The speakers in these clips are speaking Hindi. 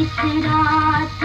इस रात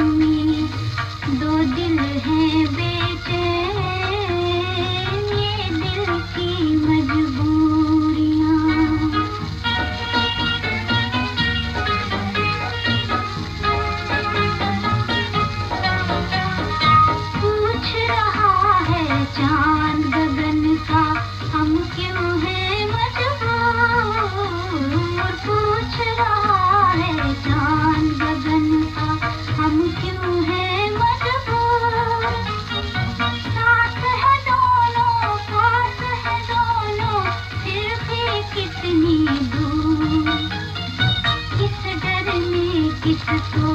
It's a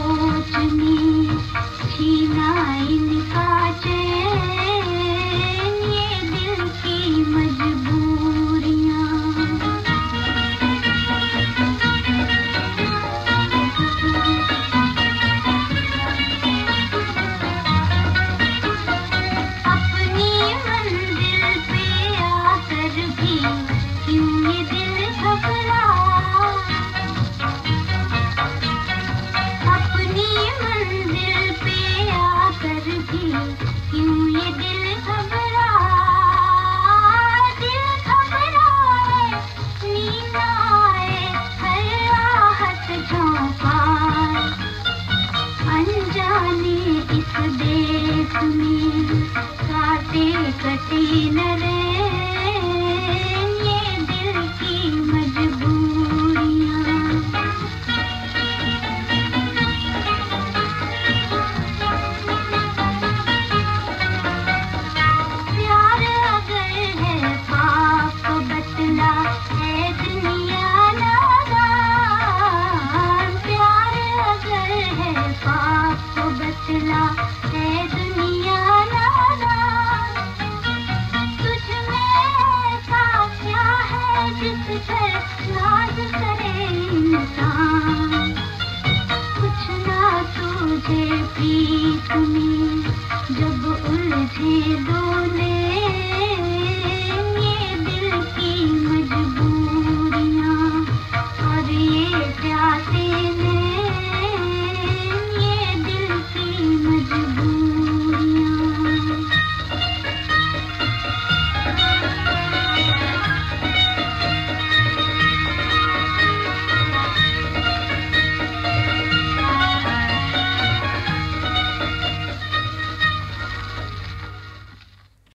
दुनिया नाना। तुझ में क्या है जिस पर नाज करे